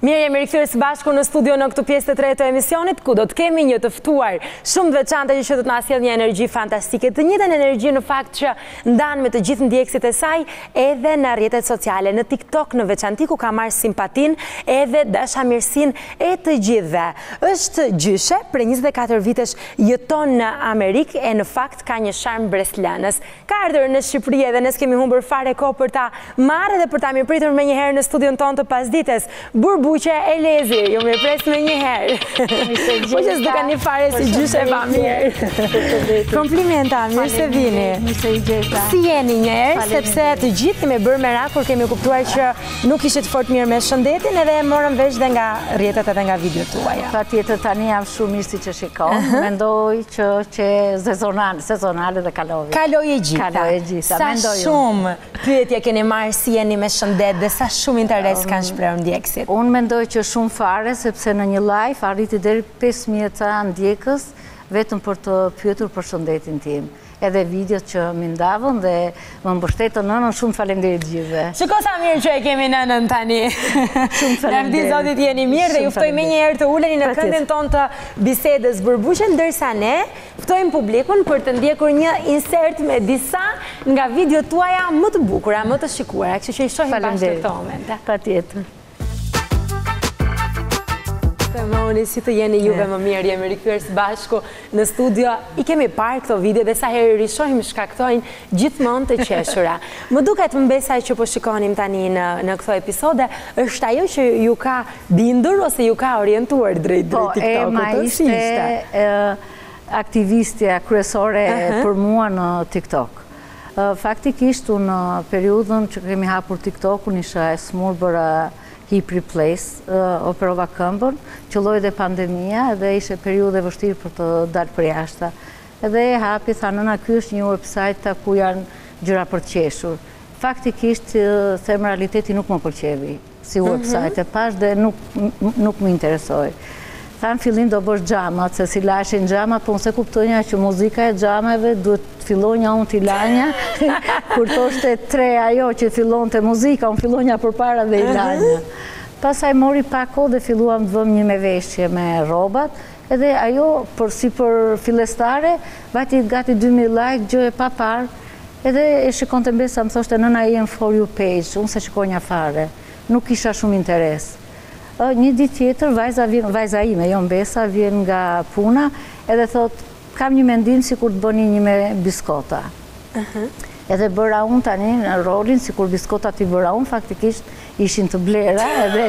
Mirë jemi rikthyer së bashku në studio në këtë pjesë të tretë të emisionit, ku do të kemi një të ftuar shumë të veçantë që do të na sjellë një energji fantastike, të njëtën energji në fakt që ndan me të gjithë ndjekësit e saj edhe në rrjetet sociale, në TikTok në veçanti ku ka marrë simpatinë edhe dashamirësinë e të gjithëve. Është gjyshe, prej 24 vitesh jeton në Amerikë e në fakt ka një sharm mbresëlënës. Ka ardhur në Shqipëri edhe ne s'kemi humbur fare kohë për ta marrë dhe për ta mirëpritur menjëherë në studion tonë të pasdites. Burbuqe Elezi, ju mirëpres menjëherë. Po që s'dukeni fare si gjyshe pa mirë. Komplimenta, mirë se vini. Si jeni njëherë, sepse të gjithë kemi bërë merak kur kemi kuptuar që nuk ishit fort mirë me shëndetin edhe e morëm vesh dhe nga rrjetet edhe nga videot tuaja. Patjetër tani jam shumë mirë siç e shikon, mhm. mendoj që qe sezonal, sezonal dhe kalovi. Kaloi e gjitha. Kaloi e gjitha, mendoj. Sa shumë pyetje keni marrë si jeni me shëndet dhe sa shumë interes kanë shprehur ndjekësit. Unë mendoj që shumë fare, sepse në një live arriti deri 5.000 e ca ndjekës vetëm për të pyetur për shëndetin tim. Edhe videot që m'i ndavën dhe më mbështetën nënën shumë falemderit të gjithëve. Shiko sa mirë që e kemi nënën tani. Shumë falemderit. Lavdi Zotit jeni mirë dhe ju ftoj menjëherë të uleni në këndin tonë të bisedës Burbuqe ndërsa ne ftojmë publikun për të ndjekur një insert me disa nga videot tuaja më të bukura, më të shikuara. Kështu që i shohim bashkë këto momente. Patjetër. Moni, si të jeni juve më mirë, jemi rikthyer së bashku në studio, i kemi parë këto video dhe sa herë rishohim shkaktojnë gjithmonë të qeshura. Më duket mbesa që po shikonim tani në këto episode, është ajo që ju ka bindur ose ju ka orientuar drejt drejt po, TikTok-u. Po, Ema ishte aktivistja kryesore për mua në TikTok. Faktikisht unë në periudhën që kemi hapur TikTok-un isha e sëmurë bëra hip replace, operova këmbën, qëlloi dhe pandemia dhe ishte periudhë e vështirë për të dalë përjashta. Edhe e hapi, tha nona ky është një website a ku janë gjëra për të qeshur. Faktikisht them realiteti nuk më pëlqevi. Si website e pashë dhe nuk më interesoi. Tha në fillim do bësh xhamat, se si laheshin xhamat, po unë s'e kuptonja që muzika e xhamave duhet të fillonja unë t'i lanja, kur thoshte tre ajo që fillonte muzika, unë fillonja përpara dhe i lanja. Pasaj mori pak kohë dhe filluam të vëmë një me veshje me rrobat, edhe ajo për si për fillestare, vajti gati 2.000 like, gjë e paparë, Edhe e shikonte mbesa më thoshte nëna je në for you page, unë s'e shikonja fare, nuk kisha shumë interes. Një ditë tjetër vajza vjen, vajza ime, jo mbesa, vjen nga puna edhe thotë kam një mendim sikur të bëni një me biskota. Edhe bëra unë tani në rolin sikur biskotat i bëra unë, faktikisht ishin të blera edhe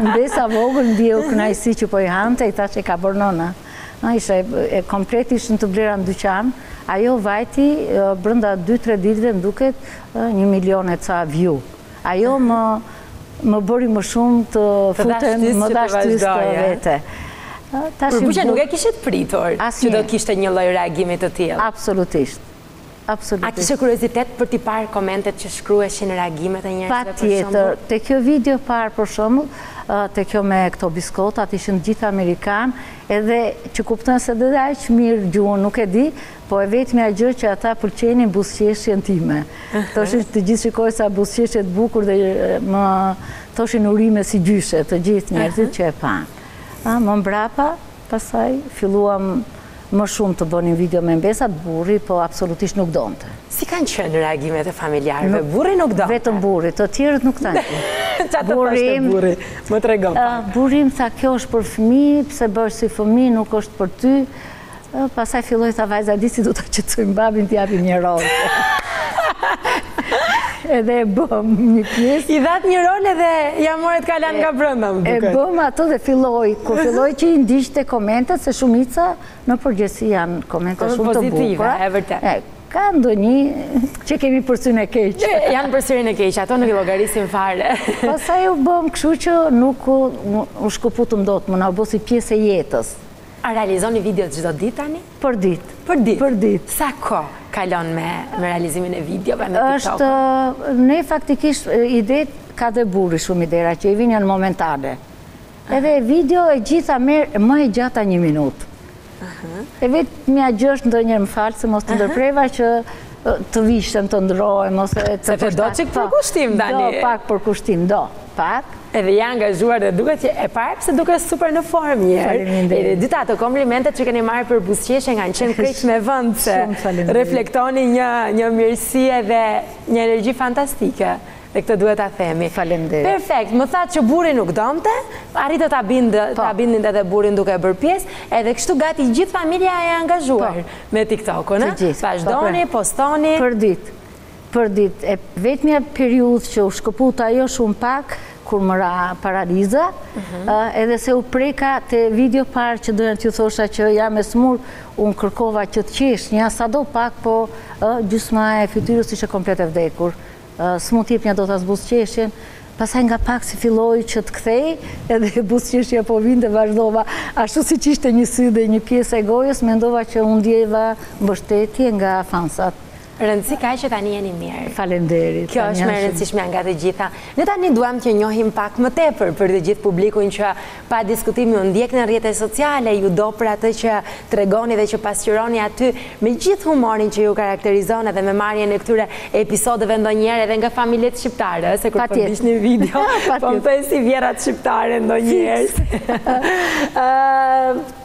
mbesa e vogël ndjeu kënaqësi që po i hante, i thashë i ka bërë nëna. Ai ishte e komplet ishin të blera në dyqan, ajo vajti brenda 2-3 ditëve më duket një milion e ca view. Ajo më bëri më shumë të futem më dha shtysë të vete. Për më tepër që nuk e kishit pritur që do të kishte një lloj reagimi të tillë. Absolutisht. Absolutisht. A kishe kuriozitet për t'i parë komentet që shkruheshin, reagimet e njerëzve për shembull? Patjetër, te kjo video e parë për shembull, te kjo me këto biskotat, ishin të gjithë amerikanë, edhe që kupton se edhe aq mirë gjuhën nuk e di, po e vetmja gjë që ata pëlqenin, buzëqeshjen time. Thoshin të gjithë shiko sa buzëqeshje të bukur dhe më thoshin urime si gjyshe të gjithë njerëzit që e panë. Më mbrapa, Pastaj filluam më shumë të bënim video me mbesat, burri, po absolutisht nuk donte. Si kanë qenë reagimet e familjarëve? Burri nuk donte. Vetëm burri, të tjerët nuk thanë gjë. Çfarë të thoshte burri? Më trego pak. Burri im tha kjo është për fëmijë, pse bëhesh si fëmijë, nuk është për ty. Pastaj filloi tha vajza di si do ta qetësojmë babin t'i japim një rol. Edhe e bëmë një pjesë. I dhatë një rol edhe ia morët kalanë nga brenda më duket. E bëmë ato dhe filloi, kur filloi që i ndiqte komentet, se shumica në përgjithësi janë komentet shumë të bukura. E vërtetë. Ka ndonjë që kemi për syrin e keq. Janë për syrin e keq, ato nuk i llogarisim fare. Pastaj u bëmë kështu që nuk u shkëputëm domethënë u bë si pjesë e jetës. A realizoni videot çdo ditë tani? Për ditë. Për ditë? Për ditë. Sa kohë kalon me realizimin e videove, me TikTok? Është, ne faktikisht, ide ka dhe burri shumë idera, që i vinë janë momentale. Edhe video e gjitha merr, më e gjata një minutë. E vetmja gjë është ndonjëherë, më fal, se mos të ndërpreva që... Të vishem, të ndërrojmë, ose... Sepse do një çikë përkushtim, Dani. Do pak përkushtim, do pak. Edhe jam angazhuar dhe duket që e parë pse duke super në formë njërë. Edhe di, ato komplimentet që keni marrë për buzëqeshjen kanë qenë krejt me vend se reflektoni një mirësi edhe një energji fantastike. Dhe këtë duhet ta themi. Faleminderit. Perfekt, më thatë që burri nuk donte, arritët ta bindni, po. ta bindin edhe burrin duke e bërë pjesë, edhe kështu gati gjithë familja e angazhuar po. me TikTok-un, a? Të Vazhdoni, po. postoni. Për ditë. Përditë, e vetmja periudhë që u shkëputa, jo shumë pak kur më ra paraliza, mhm. edhe se u preka te video parë që doja t'ju thosha që jam e smur, unë kërkova që t'qesh, një sado pak, po gjysma e fytyrës ishte komplet e vdekur. S'mund të jepnja dot as buzëqeshjen, pastaj nga pak si filloi që të kthehej, edhe buzëqeshja po vinte, vazhdova. Ashtu siç ishte një sy dhe një pjesë e gojës, mendova që unë ndjeva mbështetje nga fansat. Rëndësi ka që tani jeni mirë. Faleminderit. Kjo është më e rëndësishmja nga të gjitha. Ne tani duam t'ju njohim pak më tepër për të gjithë publikun që Pa diskutim ju ndjek në rrjete sociale, ju do për atë që tregoni dhe që pasqyroni aty, me gjithë humorin që ju karakterizon edhe me marrjen e këtyre episodeve ndonjëherë edhe nga familjet shqiptare, ëh, se kur po ndiqja një video, po më thonë si vjerrat shqiptare ndonjëherë.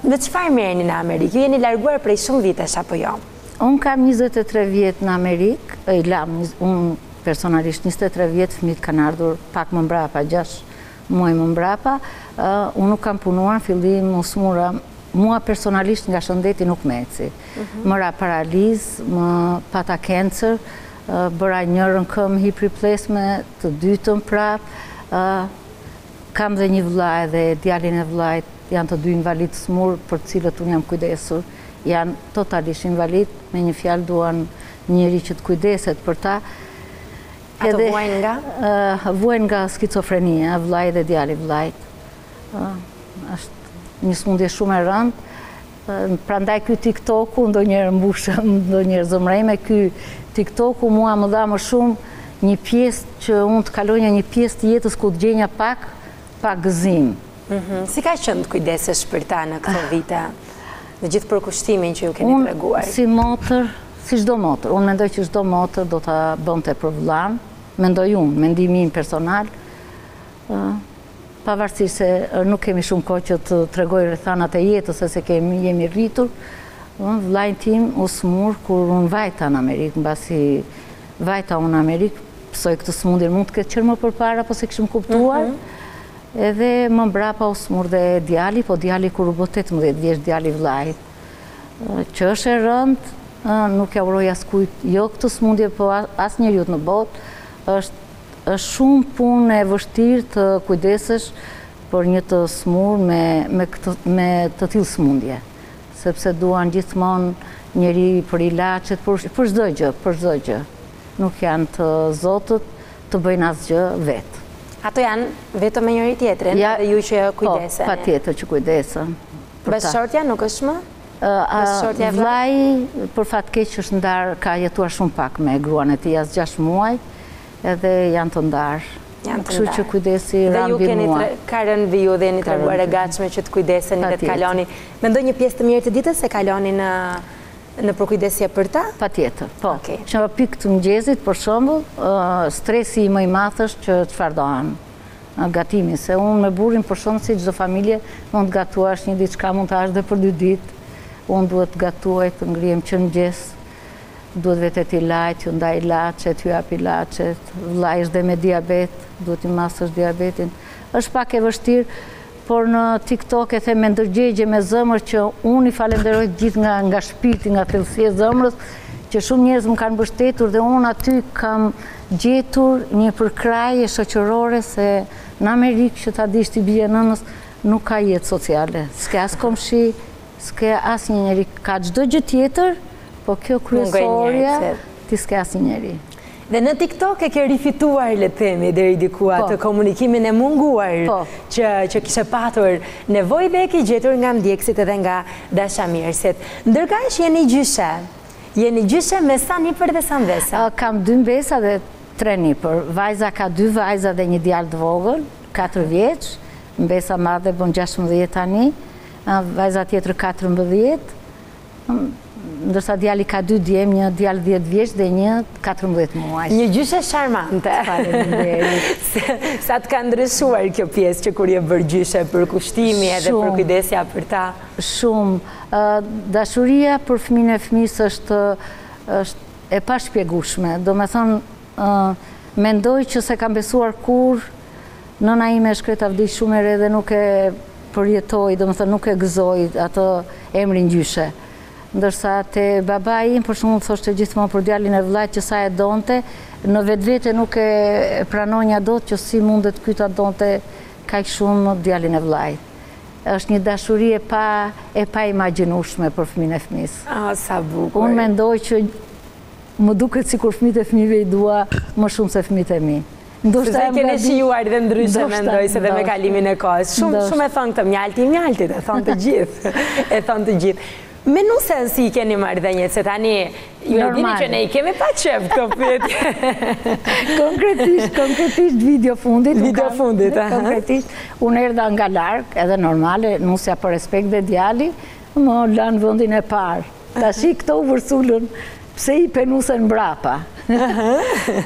Me çfarë merreni në Amerikë? Ju jeni larguar prej shumë vitesh apo jo? Unë kam njëzet e tre vjet në Amerikë, i kam, unë personalisht njëzet e tre vjet, fëmijët kanë ardhur pak më mbrapa, gjashtë muaj më mbrapa, unë nuk kam punuar në fillim, u smura, mua personalisht nga shëndeti nuk më eci. Mhm. Më ra paralizë, më pata cancer, bëra njërën këmë hip replacement, të dytën prap, kam dhe një vëlla dhe djalin e vëllait, janë të dy invalidë, të smurë, për të cilët unë jam kujdesur, janë totalisht invalidë, me një fjalë duan njeri që të kujdeset për ta, Ata vuajnë nga? Vuajnë nga skizofrenia, vllai dhe djali i vllait. Është një smundje shumë e rëndë. Prandaj ky TikToku, ndonjëherë mbushem, ndonjëherë zemrejme, ky TikToku mua më dha më shumë një pjesë që unë të kalonja një pjesë të jetës ku të gjenja pak, pak gëzim. Si ka qenë të kujdesesh për ta në këto vite, me gjithë përkushtimin që ju keni treguar? Unë si motër, si çdo motër, unë mendoj që çdo motër do të bënte për vëllanë, mendoj unë, mendimi im personal, pavarësisht se nuk kemi shumë kohë që të tregoj rrethanat e jetës, se si kemi jemi rritur, unë vëllanë tim u smur kur unë vajta në Amerikë, mbasi vajta unë në Amerikë, pësoi këtë smundje, mund të ketë qenë më përpara, po s'e kishim kuptuar, mhm. Edhe më mbrapa u smur dhe djali, po djali kur u bë tetëmbëdhjetë vjeç, djali i vëllait, që është e rëndë, nuk ia uroj askujt, jo këtë sëmundje, po as njeriut në botë, është është shumë punë e vështirë të kujdesesh për një të smur me me këtë me të tillë sëmundje, sepse duan gjithmonë njeri për ilaçet, për çdo gjë, për çdo gjë. Nuk janë të zotët, të bëjnë asgjë vetë. Ato janë vetëm me njëri-tjetrin dhe ju që kujdeseni? Po, patjetër që kujdesem. Bashkëshortja nuk është më? Vllai, për fat të keq është ndarë, ka jetuar shumë pak me gruan e tij, as gjashtë muaj, edhe janë të ndarë. Janë të ndarë. Kështu që kujdesi ra mbi mua. Dhe ju keni ka rënë mbi ju dhe jeni treguar e gatshme që të kujdeseni dhe të kaloni. Mendoj një pjesë të mirë të ditës e kaloni në... Në përkujdesje për ta? Patjetër, po. Që në pikë të mëngjesit, për shembull, stresi më i madh është që çfarë do hanë, gatimi. Se unë me burrin për shembull si çdo familje, mund të gatuash një ditë çka mund të hash dhe për dy ditë. Unë duhet të gatuaj të ngrihem që në mëngjes. Duhet vetë t'i laj, t'ju ndaj ilaçet, t'ju jap ilaçet. Vllai është dhe me diabet, duhet t'i masësh diabetin. Është pak e vështirë, por në tik tok e them me ndërgjegje me zemër që unë i falenderoj të gjithë nga nga shpirti nga thellësia e zemrës që shumë njerëz më kanë mbështetur dhe unë aty kam gjetur një përkrahje shoqërore se në Amerikë që ta dish ti bije nënës nuk ka jetë sociale s'ke as komshi s'ke asnjë njeri ka çdo gjë tjetër po kjo kryesorja ti s'ke asnjë njeri Dhe në TikTok e ke rifituar, le të themi, deri diku po. atë komunikimin e munguar po. që, që kishe patur nevojë dhe e ke gjetur nga ndjekësit edhe nga dashamirësit. Ndërkaq jeni gjyshe, jeni gjyshe me sa nipër dhe sa mbesa? Kam dy mbesa dhe tre nipër. Vajza ka dy vajza dhe një djalë të vogël, 4 vjeç, mbesa e madhe bën 16 tani, vajza tjetër 14, Ndërsa djali ka dy djem, një djalë 10 vjeç dhe një 14 muaj. Një gjyshe sharmante. Sa të ka ndryshuar kjo pjesë që kur je bërë gjyshe, përkushtimi edhe përkujdesja për ta? Shumë. Dashuria për fëmijën e fëmijës është e pashpjegueshme. Domethënë, mendoj që s'e kam besuar kur Nëna ime e shkreta vdiq shumë e re dhe nuk e përjetoi, domethënë nuk e gëzoi atë emrin gjyshe. Ndërsa te babai im për shembull thoshte gjithmonë për djalin e vëllait që sa e donte, në vetvete nuk e pranoja dot që si mundet ky ta donte kaq shumë djalin e vëllait. Është një dashuri e pa e paimagjinueshme për fëmijën e fëmijës. Ah, sa bukur. Unë mendoj që më duket sikur fëmijët e fëmijëve i dua më shumë se fëmijët e mi. Ndoshta e keni shijuar dhe ndryshe mendoj se dhe me kalimin e kohës. Shumë shumë e thonë këtë, mjalti i mjaltit, e thonë të gjithë. E thonë të gjithë. Me nusen si i keni marrëdhëniet se tani ju e dini që ne i kemi pa qep këto pyetje. Konkretisht, konkretisht videoja e fundit. Videoja e fundit, aha. Konkretisht, unë erdha nga larg, edhe normale, nusja për respekt dhe djali, Më lanë vendin e parë. Tashi këto u vërsulën, pse i pe nusen mbrapa.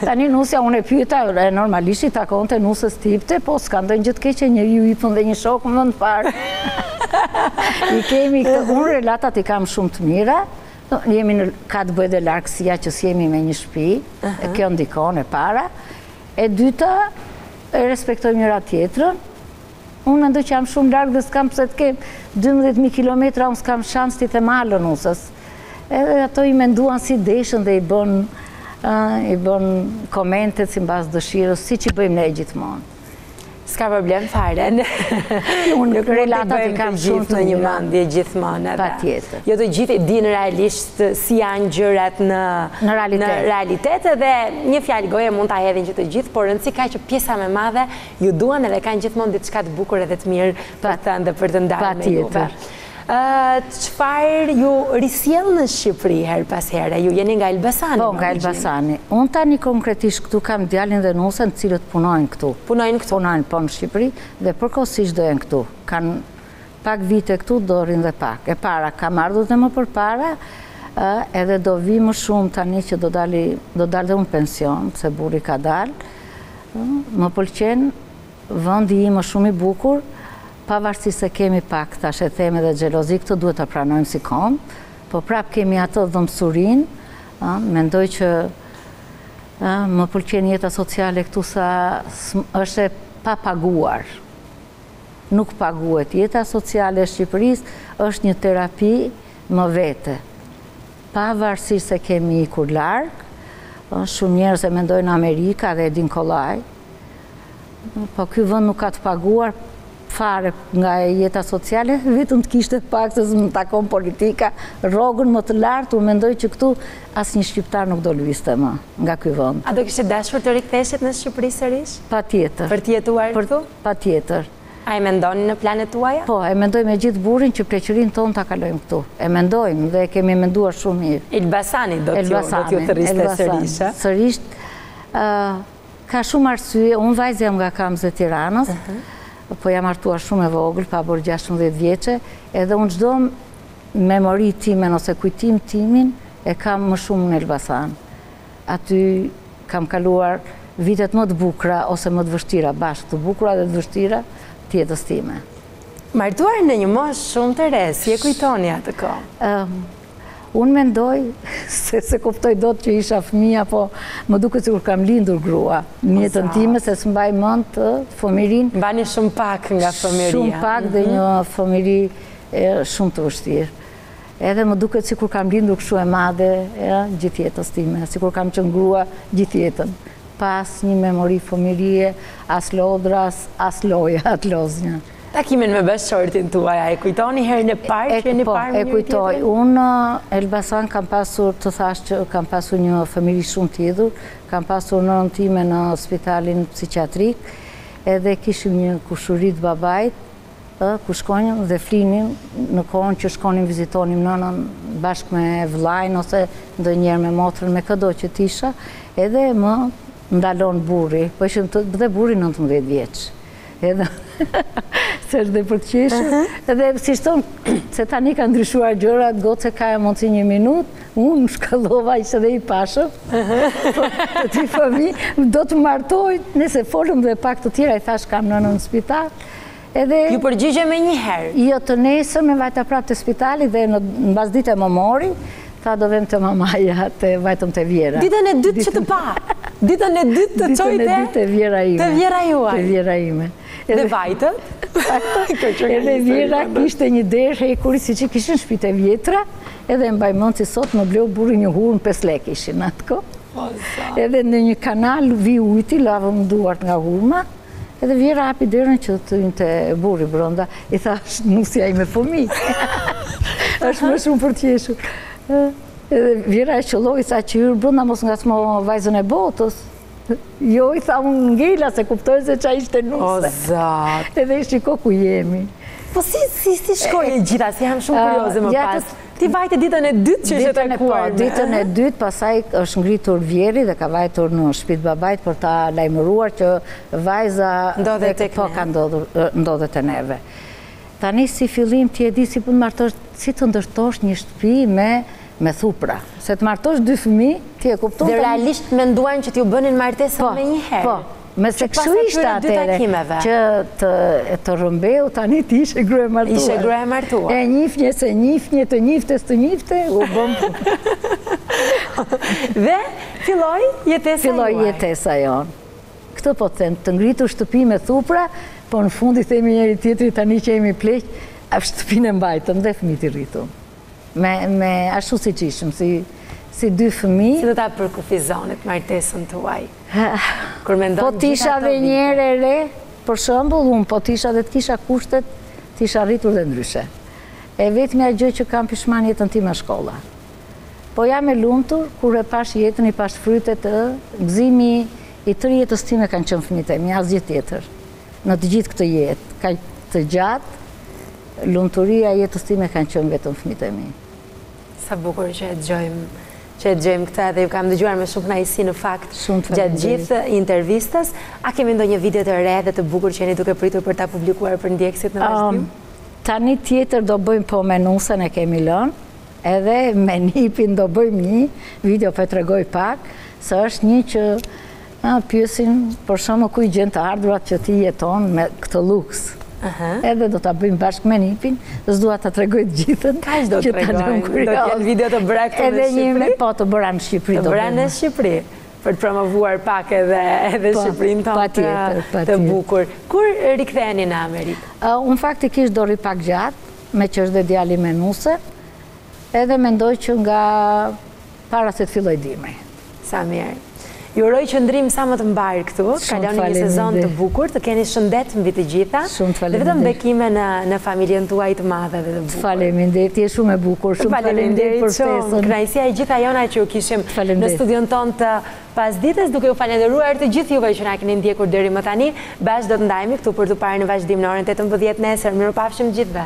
Tani nusja unë e pyta, e normalisht i takonte nuses t'hipte, po s'ka ndonjë gjë të keqe një ju hipën dhe një shok në vend të parë. I kemi këtë, unë relatat i kam shumë të mira, jemi në, ka të bëjë dhe largësia që s'jemi me një shpi, e kjo ndikon e para, e dyta, e respektojmë njëra-tjetrën, Unë mendoj që jam shumë larg dhe s'kam pse të kem. Dymbëdhjetë mijë kilometra unë s'kam shans t'i them alo nusës. Edhe ato i menduan si deshën dhe i bënë i bënë komentet simbas dëshirës, siç bëjmë ne gjithmonë. S'ka problem fare. Nuk mund të bëhemi kurrë gjithë në një mendje gjithmonë. Patjetër. Jo të gjithë dinë realisht si janë gjërat në realitet. Në realitet edhe një fjalë goje mund ta hedhin që të gjithë, por rëndësi ka që pjesa më e madhe Ju duan edhe kanë gjithmonë diçka të bukur edhe të mirë për të thënë dhe për të ndarë me juve. Patjetër. Çfarë ju risjell në Shqipëri herë pas here? Ju jeni nga Elbasani. Po, nga Elbasani. Unë tani konkretisht këtu kam djalin dhe nusën të cilët punojnë këtu. Punojnë këtu? Punojnë po në Shqipëri dhe përkohësisht do jenë këtu. Kanë pak vite këtu, do rrinë dhe pak. E para, kam ardhur dhe më përpara, edhe do vi më shumë tani që do dal dhe unë pension, se burri ka dalë. Më pëlqen, vendi im është shumë i bukur, pavarësisht se kemi pak, tash e them edhe xhelozi, këtë duhet ta pranojmë si komb, po prapë kemi atë dhembshurinë, ë, mendoj që, ë, më pëlqen jeta sociale këtu sa është e papaguar. Nuk paguhet. Jeta sociale e Shqipërisë është një terapi më vete. Pavarësisht se kemi ikur larg, ëh, shumë njerëz e mendojnë Amerika dhe e dinë kollaj, po ky vend nuk ka të paguar fare nga jeta sociale, vetëm të kishte pak se s'më takon politika, rrogën më të lartë, unë mendoj që këtu asnjë shqiptar nuk do lëvizte më nga ky vend. A do kishte dashur të riktheheshit në Shqipëri sërish? Patjetër. Për të jetuar këtu? Patjetër. A e mendoni në planet tuaja? Po, e mendoj me gjithë burin që pleqërinë tonë ta kalojmë këtu. E mendojmë dhe e kemi menduar shumë mirë. Elbasani do t'ju thërriste sërish, a? Sërish, ka shumë arsye, unë vajzë jam nga Kamza e Tiranës, po jam martuar shumë e vogël, pa bërë gjashtëmbëdhjetë vjeçe, edhe unë çdo memori timen ose kujtim timin e kam më shumë në Elbasan. Aty kam kaluar vitet më të bukura ose më të vështira bashkë, të bukura dhe të vështira të jetës time. Martuar në një moshë shumë të re, si e kujtoni atë kohë? Unë mendoj se s'e kuptoj dot që isha fëmija, po më duket sikur kam lindur grua në jetën time, se s'e mbaj mënd fëmirinë. Mbani shumë pak nga fëmiria. Shumë pak dhe një fëmiri shumë të vështirë. Edhe më duket sikur kam lindur kështu e madhe, ëh, gjithë jetës time, sikur kam qenë grua gjithë jetën, pa asnjë memori fëmijërie, as lodra, as lojëra të loznja. Takimin me bashkëshortin tuaj, a e kujtoni herën e parë që jeni parë me njëri tjetrin? Po, e kujtoj. Unë Elbasan kam pasur, të thashë që kam pasur një fëmijëri shumë të hidhur, kam pasur nënën time në spitalin psikiatrik, edhe kishim një kushuri të babait, ë ku shkonim dhe flinim në kohën që shkonim vizitonim nënën bashkë me vllajnë ose ndonjëherë me motrën me këdo që t'isha edhe më ndalon burri po ishte dhe burri 19 vjeç edhe se është dhe për të qeshur edhe s'ishte se tani kanë ndryshuar gjërat gocë a ka mundësi një minutë unë u shkallova ishte dhe i pashëm dhe ti fëmi do të martoj nejse folëm dhe pak të tjera i thashë kam nënën në spital Edhe... Iu përgjigje menjëherë. Jo të nesërmen vajta prapë te spitali dhe në mbasdite më mori, tha do vemi te mamaja dhe vajtëm te vjehrra. Ditën e dytë që të pa, ditën e dytë të çoi te... Te vjehrra ime. Te vjehrra juaj. Te vjehrra ime. Dhe vajtët? Edhe vjehrra kishte një derë hekuri siç i kishin shpitë e vjetra, edhe mbaj mend si sot më bleu burri një hurmë pesë lekë ishin atë kohë. Edhe në një kanal vijë uji, lavëm duart nga hurma, Edhe vjehrra hapi derën që të hynte burri brënda, i tha është nusja ime fëmi. është më shumë për t'qeshur. Edhe vjehrra e qëlloi, sa që hyri brënda, mos ngatërro vajzën e botës. Jo, i tha unë ngejla, s'e kuptoja se ça ishte nuse. O Zot. Edhe shiko ku jemi. Po si, si, si shkoi e gjitha, se jam shumë kurioze më pas. Ti vajte ditën e dytë që ishit takuar. Ditën e dytë, pasaj është ngritur vjehrri dhe ka vajtur në shpi t'babait për ta lajmëruar që vajza ndodhet po ndodhet te neve. Tani si fillim ti e di si për t'martuar, si të ndërtosh një shpi me me thupra. Se të martosh dy fëmi, ti e kupton... Dhe realisht menduan që t'ju bënin martesën po, menjëherë. Po, Se kështu ishte atere që të rëmbeu tani ti ishe grua e martuar. Ishe grua e martuar. E njifje s'e njifje të njifte s'të njifte, u bëm për. Dhe filloi jetesa juaj. Filloi jetesa jonë. Këtë po të them, të ngritur shtëpi me thupra, po në fund i themi njëri-tjetrit tani që jemi pleqë, ah shtëpinë e mbajtëm dhe fëmijët i rritëm. Me, me, ashtu siç ishim, si, si dy fëmijë. Si do ta përkufizonit martesën tuaj? Kur mendon gjithë ato vite. Po t'isha dhe njëherë e re, për shëmbull, unë po t'isha dhe t'kisha kushtet, t'isha rritur dhe ndryshe. E vetmja gjë që kam pishman jetën time shkolla. Po jam e lumtur, kur e pashë jetën, i pashë frytet, gëzimi i tërë jetës time kanë qënë fëmijët e mi, asgjë tjetër. Në të gjithë këtë jetë, kaq të gjatë, lumturia e jetës time kanë qenë vetëm fëmijët e mi. Sa bukur që e dëgjojmë, që e dëgjojmë këtë edhe ju kam dëgjuar me shumë kënaqësi në fakt gjatë gjithë intervistës. A kemi ndonjë video të re dhe të bukur që jeni duke pritur për ta publikuar për ndjekësit në vazhdim? Tani tjetër do bëjmë po me nusën e kemi lënë, edhe me nipin do bëjmë një video për po të tregoj pak, se është një që Na pyesin për shembull ku i gjen të ardhurat që ti jeton me këtë luks. Edhe do ta bëjmë bashkë me nipin, s'dua ta tregoj të gjithën. Kaq do të tregoj. Do të jetë video të bëra në Shqipëri. Edhe një me po të bëra në Shqipëri do. Të bëra në Shqipëri për të promovuar pak edhe edhe po, Shqipërinë tonë. Patjetër, patjetër. Të bukur. Kur riktheheni në Amerikë? Unë faktikisht do rri pak gjatë, me që është dhe djali me nuse. Edhe mendoj që nga Para se të fillojë dimri. Sa mirë. Ju uroj qëndrim sa më të mbarë këtu. Shumë të faleminderit. Kaloni një sezon të bukur, të keni shëndet mbi të gjitha. Shumë të faleminderit. Dhe vetëm bekime në në familjen tuaj të madhe dhe të bukur. Të faleminderit. Je shumë e bukur. Shumë të faleminderit për ftesën. Shumë. Kënaqësia e gjitha jona që ju kishim në studion tonë të pasdites, duke ju falënderuar të gjithë juve që na keni ndjekur deri më tani. Bashkë do të ndajemi këtu për t'u parë në vazhdim në orën tetëmbëdhjetë nesër. Mirupafshim të gjithëve.